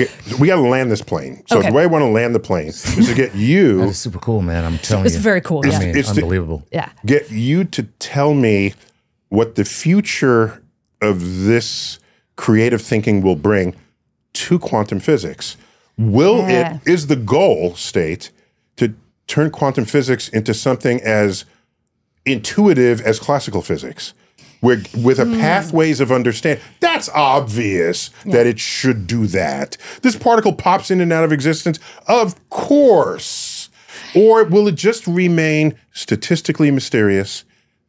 Okay, we got to land this plane. So Okay. the way I want to land the plane is to get you It's super cool, man. I'm telling It's you. It's very cool, I yeah. mean, It's the- unbelievable. Yeah. get you to tell me what the future of this creative thinking will bring to quantum physics. Will Yeah. it is the goal state to turn quantum physics into something as intuitive as classical physics? Where, with a pathways of understanding, that's obvious that it should do that. This particle pops in and out of existence, of course. Or will it just remain statistically mysterious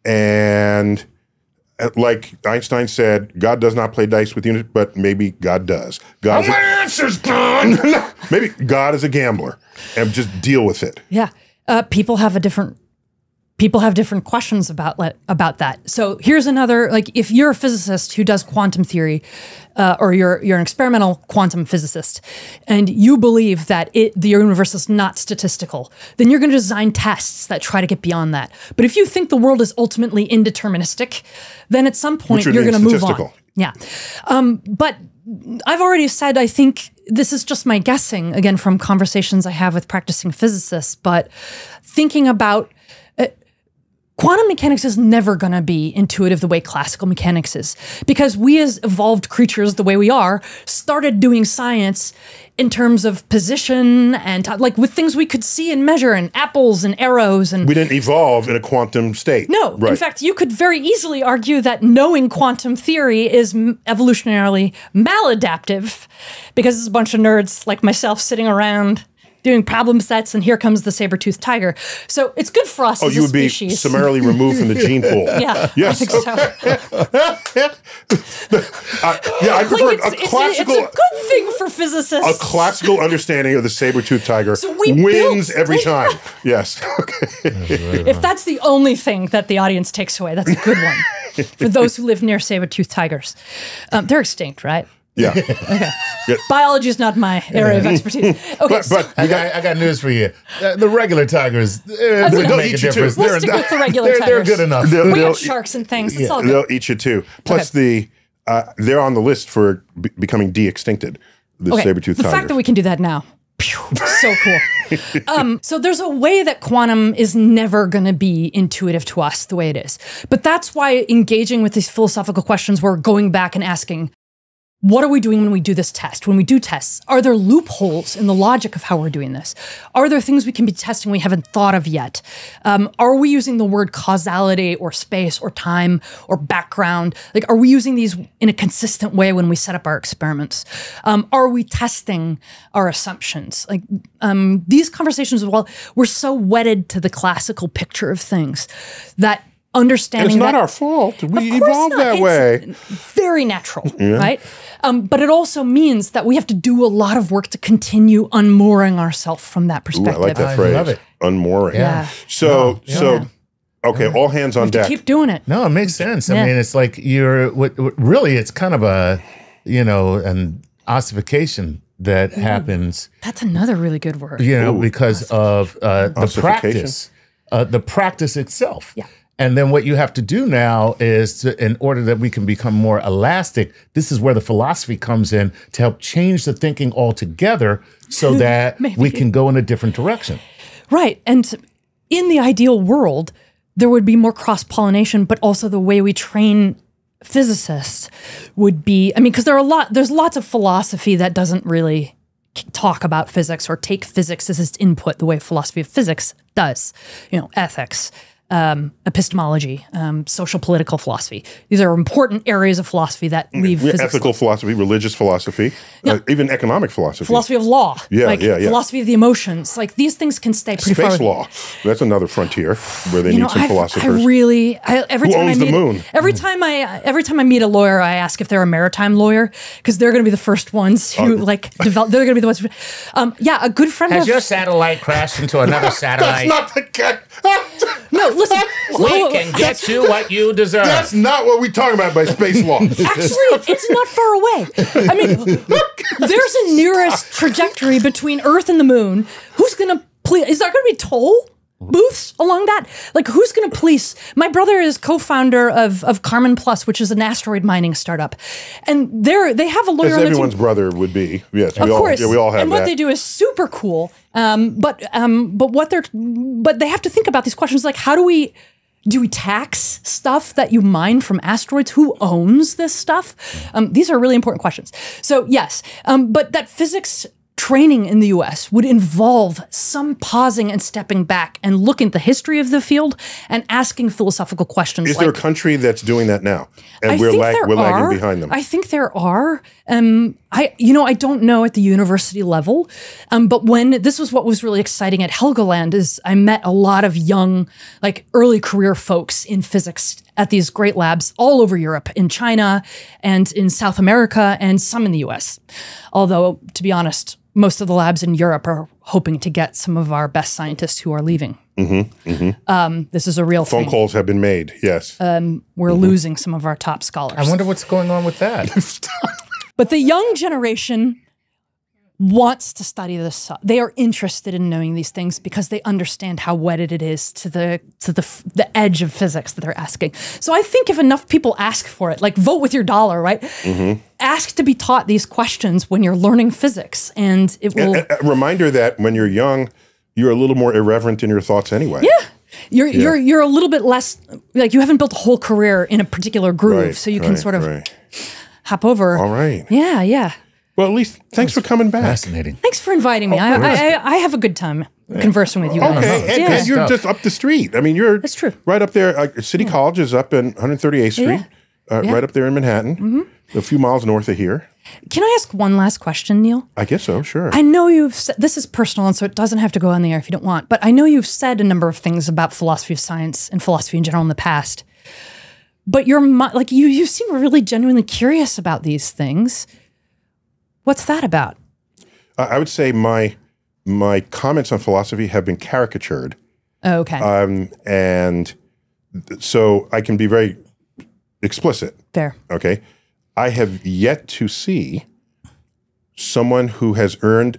and uh, like Einstein said, God does not play dice with units, but maybe God does. God my answer's gone. maybe God is a gambler and just deal with it. Yeah. Uh, people have a different people have different questions about about that. So here's another like if you're a physicist who does quantum theory, uh, or you're you're an experimental quantum physicist, and you believe that it the universe is not statistical, then you're going to design tests that try to get beyond that. But if you think the world is ultimately indeterministic, then at some point you're going to move on. Yeah. Um, but I've already said I think this is just my guessing again from conversations I have with practicing physicists, but thinking about quantum mechanics is never going to be intuitive the way classical mechanics is because we as evolved creatures the way we are started doing science in terms of position and like with things we could see and measure and apples and arrows and We didn't evolve in a quantum state. no, right. in fact, you could very easily argue that knowing quantum theory is m- evolutionarily maladaptive because it's a bunch of nerds like myself sitting around doing problem sets, and here comes the saber-toothed tiger. So it's good for us oh, as you a would be summarily removed from the gene pool. yeah, Yes. I think so. Uh, yeah, I prefer Like it's, a it's, a, classical. it's a good thing for physicists. a classical understanding of the saber-toothed tiger So we wins built- every time. Yes. Okay. if that's the only thing that the audience takes away, that's a good one for those who live near saber-toothed tigers. Um, they're extinct, right? Yeah. Biology is not my area of expertise. Okay, But so- but I got, I got news for you. Uh, the regular tigers, uh, they don't make a Eat you too. difference. We'll They're, stick with the regular they're, they're good enough. They'll- we they'll- got sharks and things. It's all good. they'll eat you too. Plus the uh, they're on the list for be- becoming de-extincted. The Okay, saber-toothed the tigers. fact that we can do that now, so cool. um, so there's a way that quantum is never going to be intuitive to us the way it is, but that's why engaging with these philosophical questions, we're going back and asking. What are we doing when we do this test? When we do tests, are there loopholes in the logic of how we're doing this? Are there things we can be testing we haven't thought of yet? Um, are we using the word causality or space or time or background? Like, are we using these in a consistent way when we set up our experiments? Um, are we testing our assumptions? Like, um, these conversations, well, we're so wedded to the classical picture of things that And understanding it's not that- our fault. We of course evolved not. that It's way. Very natural, right? Um, but it also means that we have to do a lot of work to continue unmooring ourselves from that Ooh, I like that I phrase. love it. Unmooring. Yeah. So yeah. so okay, all hands on deck. Keep doing it. No, it makes sense. I mean, it's like you're what, what really it's kind of a you know an ossification that happens That's another really good word. you know because of uh, the practice uh, the practice itself Yeah. And then what you have to do now is to, in order that we can become more elastic this is where the philosophy comes in to help change the thinking altogether so that we can go in a different direction Right. And in the ideal world, there would be more cross pollination, but also the way we train physicists would be I mean, because there are a lot, there's lots of philosophy that doesn't really talk about physics or take physics as its input the way philosophy of physics does. You know, ethics, um, epistemology, um, social political philosophy. These are important areas of philosophy that leave Yeah, physics. ethical philosophy, religious philosophy, uh, even economic philosophy. Philosophy of law, Yeah, like yeah, yeah. philosophy of the emotions, like these things can stay pretty far. Space law. That's another frontier where they You need know, some I've- philosophers. I really, I, every Who time owns I the meet, moon? every time I, every time I meet a lawyer, I ask if they're a maritime lawyer because they're going to be the first ones who Oh. like develop. They're going to be the ones. Who, um, yeah, a good friend Has of your satellite crashed into another satellite? That's satellite? not the cat. no. Listen, we can get you what you deserve. That's not what we're talking about by space law. Actually, it's not far away. I mean, look there's a nearest trajectory between Earth and the Moon. Who's going to please? Is there going to be toll? Booths along that? Like, who's going to police? My brother is co-founder of of Karman Plus, which is an asteroid mining startup, and they're they have a lawyer As everyone's brother would be. Yes, Of we all, course, yeah, we all have and that. what they do is super cool. Um, but um, but what they're but they have to think about these questions like how do we do we tax stuff that you mine from asteroids? Who owns this stuff? Um, these are really important questions. So yes, um, but that physics training in the U.S. would involve some pausing and stepping back and looking at the history of the field and asking philosophical questions. Is like, there a country that's doing that now? And I we're, lag- we're lagging behind them. I think there are. Um, I, you know, I don't know at the university level, um, but when this was what was really exciting at Helgoland is I met a lot of young, like early career folks in physics at these great labs all over Europe, in China, and in South America, and some in the U.S. Although, to be honest, most of the labs in Europe are hoping to get some of our best scientists who are leaving. Mm-hmm, mm-hmm. Um, this is a real Phone thing. calls have been made. Yes. Um, we're mm-hmm. losing some of our top scholars. I wonder what's going on with that. But the young generation wants to study this. They are interested in knowing these things because they understand how wedded it is to the to the the edge of physics that they're asking. So I think if enough people ask for it, like vote with your dollar, right? Mm-hmm. Ask to be taught these questions when you're learning physics, and it will. a, a reminder that when you're young, you're a little more irreverent in your thoughts anyway. Yeah. You're you're you're a little bit less like you haven't built a whole career in a particular groove, Right, so you can right, sort of right. hop over. All right. Yeah, yeah. Well, at least thanks for coming back. Fascinating. Thanks for inviting me. I, I, I I have a good time conversing with you guys. Okay, and, Yeah. and you're just up the street. I mean, you're That's true. Right up there. Uh, City College is up in 138th Street, Yeah. Uh, right up there in Manhattan, a few miles north of here. Can I ask one last question, Neil? I guess so. Sure. I know you've said this is personal, and so it doesn't have to go on the air if you don't want. But I know you've said a number of things about philosophy of science and philosophy in general in the past. But you're like you, you seem really genuinely curious about these things. What's that about? I I would say my my comments on philosophy have been caricatured, Oh, okay, um, and so I can be very explicit. There. Okay. I have yet to see someone who has earned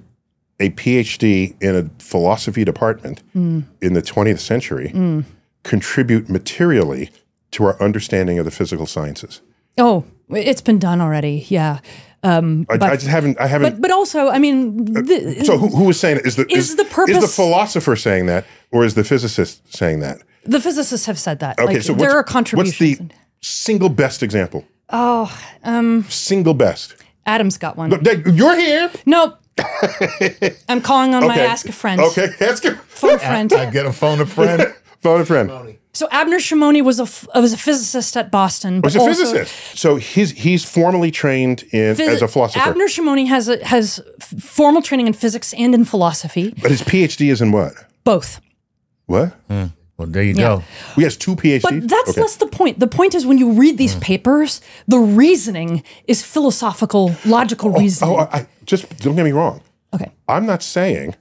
a PhD in a philosophy department in the 20th century contribute materially to our understanding of the physical sciences. Oh, it's been done already. Yeah, um, I, I just haven't, I haven't. but but also, I mean, the, so who, who is saying it? Is the, Is the purpose Is the philosopher saying that or is the physicist saying that? the physicists have said that. Okay, like, so there what's, are what's the single best example? Oh, um, single best. Adam's got one. Th- You're here. No. I'm calling on my Ask a Friend. Okay, ask a Phone a friend. I get a phone a friend. phone a friend. So Abner Shimony was a f- was a physicist at Boston. But He's a also physicist. So he's he's formally trained in phys- as a philosopher. Abner Shimony has a, has f- formal training in physics and in philosophy, but his PhD is in what? both. What? Hmm. Well, there you go. He has two PhDs. But that's Okay. less the point. The point is when you read these hmm. papers, the reasoning is philosophical, logical oh, oh, reasoning. Oh, I, I- just don't get me wrong. okay. I'm not saying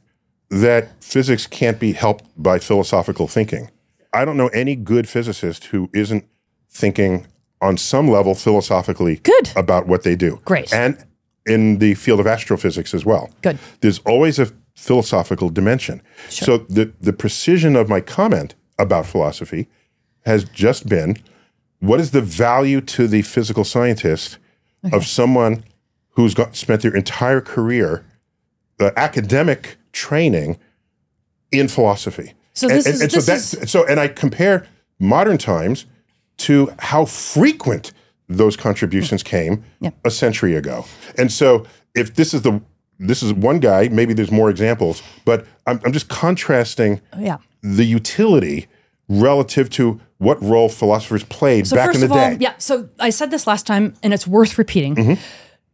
that physics can't be helped by philosophical thinking. I don't know any good physicist who isn't thinking on some level philosophically Good. about what they do. Great. And in the field of astrophysics as well. Good. There's always a philosophical dimension. Sure. So the, the precision of my comment about philosophy has just been what is the value to the physical scientist of someone who's got spent their entire career the academic training in philosophy. So this is- this so is- that so and I compare modern times to how frequent those contributions came a century ago. And so if this is the this is one guy, maybe there's more examples, but I'm, I'm just contrasting Yeah. the utility relative to what role philosophers played So back in the all, day. yeah. So I said this last time, and it's worth repeating. Mm-hmm.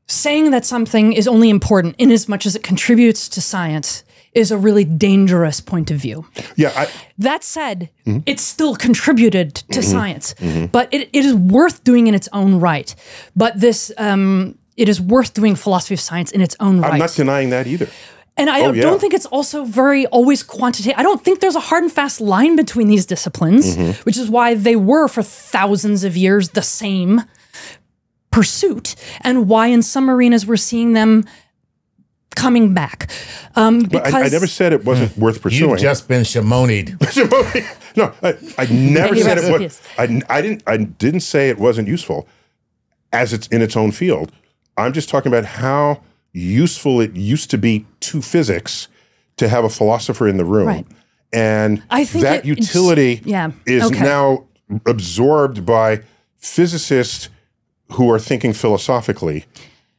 Saying that something is only important in as much as it contributes to science is a really dangerous point of view. Yeah, I, That said, Mm-hmm. it still contributed to science, but it, it is worth doing in its own right. But this, um, it is worth doing philosophy of science in its own right. I'm not denying that either. And I Oh, don't think it's also very always quantitative. I don't think there's a hard and fast line between these disciplines, Mm-hmm. which is why they were for thousands of years the same pursuit, and why in some arenas we're seeing them coming back. Um, because I, I never said it wasn't worth pursuing. You've just been Shimonied. no, I, I never He said rests it was. I, I didn't. I didn't say it wasn't useful, as it's in its own field. I'm just talking about how useful it used to be to physics to have a philosopher in the room, Right. and I think that it- utility yeah, is okay. now absorbed by physicists who are thinking philosophically,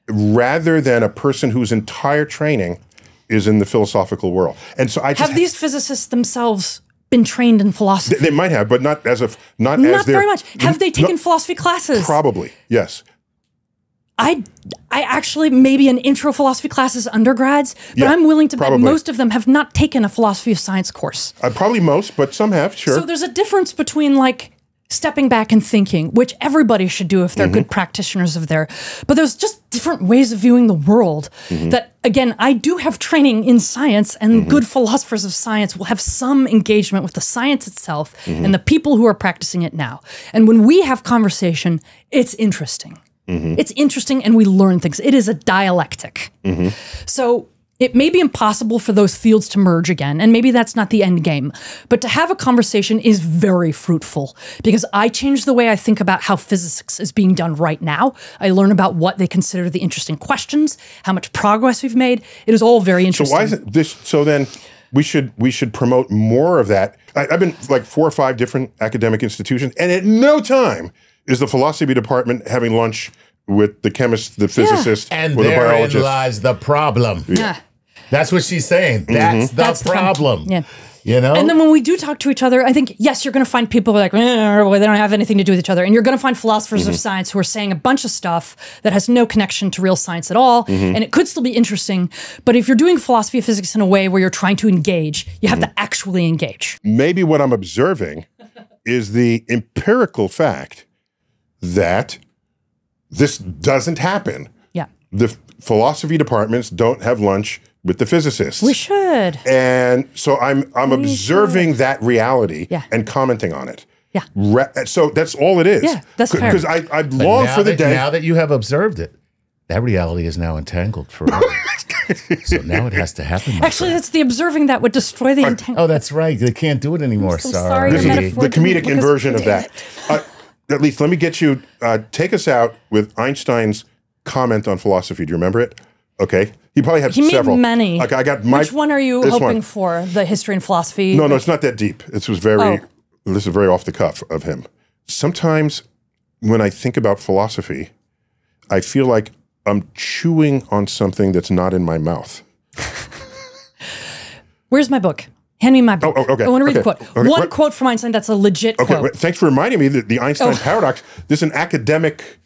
rather than a person whose entire training is in the philosophical world. And so I just have these physicists themselves been trained in philosophy? they might have, but not as a not, Not their very much. Have they taken philosophy classes? Probably, yes. I I actually maybe an intro philosophy class as undergrads, but Yeah, I'm willing to bet most of them have not taken a philosophy of science course. Uh, probably most, but some have. Sure. So there's a difference between like stepping back and thinking, which everybody should do if they're Mm-hmm. good practitioners of their, but there's just different ways of viewing the world Mm-hmm. that again, I do have training in science and Mm-hmm. good philosophers of science will have some engagement with the science itself Mm-hmm. and the people who are practicing it now. And when we have conversation, it's interesting. Mm-hmm. It's interesting and we learn things. It is a dialectic. Mm-hmm. So it may be impossible for those fields to merge again, and maybe that's not the end game. But to have a conversation is very fruitful because I change the way I think about how physics is being done right now. I learn about what they consider the interesting questions, how much progress we've made. It is all very interesting. So interesting. why isn't this? So then we should we should promote more of that. I, I've been like four or five different academic institutions, and at no time is the philosophy department having lunch with the chemist, the physicist, And or the therein biologist. lies the problem. Yeah. That's what she's saying. That's mm-hmm. the That's the problem. Yeah. You know? And then when we do talk to each other, I think yes, you're going to find people like, "Eh," or they don't have anything to do with each other, and you're going to find philosophers of mm-hmm. science who are saying a bunch of stuff that has no connection to real science at all, mm-hmm. and it could still be interesting. But if you're doing philosophy of physics in a way where you're trying to engage, you have to actually engage. Maybe what I'm observing is the empirical fact that this doesn't happen. Yeah, The philosophy departments don't have lunch with the physicists. we should. And so I'm I'm observing that reality Yeah. and commenting on it. Yeah. Re- so that's all it is. Yeah, that's fair. Because I, I But long for the that, day. Now that you have observed it, that reality is now entangled forever. so now it has to happen. my Actually, it's the observing that would destroy the intent. Oh, that's right. They can't do it anymore. so sorry. sorry, this is metaphor the comedic inversion of that. Uh, at least let me get you, uh, take us out with Einstein's comment on philosophy. Do you remember it? Okay. He probably had He made several. many. Like I got my. Which one are you hoping one. for? The history and philosophy? No, no, it's not that deep. This was very, Oh. this is very off the cuff of him. Sometimes when I think about philosophy, I feel like I'm chewing on something that's not in my mouth. Where's my book? Hand me my book. Oh, okay, I want to read the quote. okay, One what- quote from Einstein that's a legit Okay, quote. thanks for reminding me that the Einstein Oh. paradox. This is an academic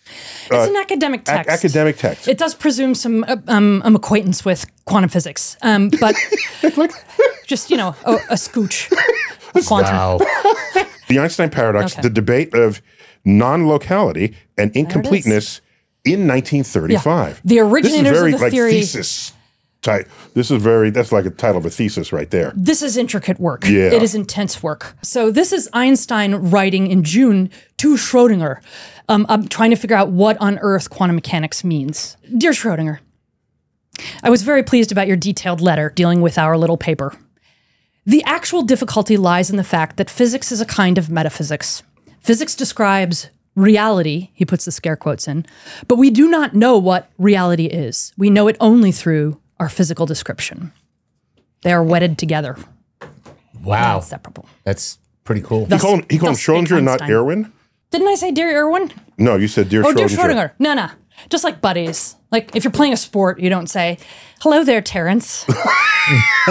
it's an academic ac- text. academic text. It does presume some uh, um, um, acquaintance with quantum physics, um, but just you know a, a scooch of quantum. Wow. the Einstein paradox, Okay. the debate of non-locality and incompleteness in 1935. The this originators is of the like theory- thesis type. This is very. That's like a title of a thesis right there. This is intricate work. Yeah. It is intense work. So this is Einstein writing in June to Schrodinger. Um, I'm trying to figure out what on earth quantum mechanics means. Dear Schrodinger, I was very pleased about your detailed letter dealing with our little paper. The actual difficulty lies in the fact that physics is a kind of metaphysics. Physics describes reality, he puts the scare quotes in, but we do not know what reality is. We know it only through our physical description. They are wedded together, Wow. inseparable. That's pretty cool. He called him, he called him Thus spake Schrodinger, not Einstein. Erwin. Didn't I say dear Erwin? No, you said dear Oh, Schrodinger. dear Schrodinger. No, no. Just like buddies. Like if you're playing a sport, you don't say, hello there, Terrence.